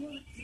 Makan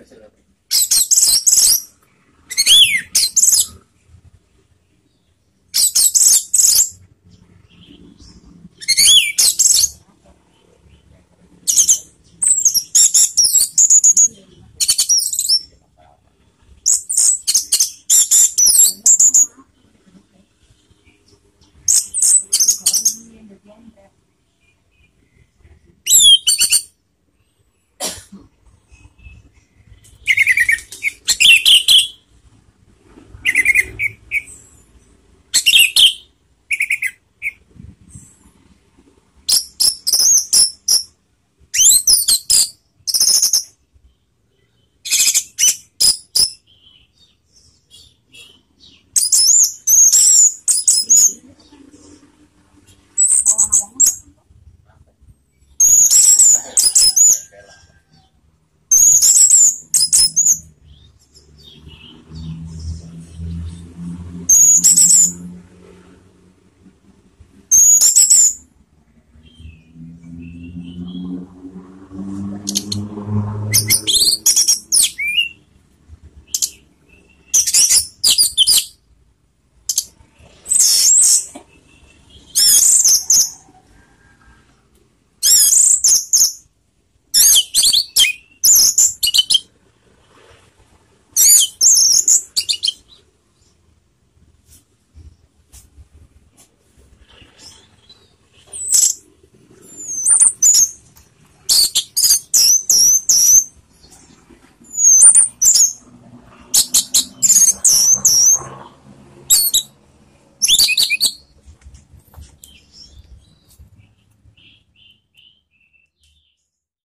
ですよ。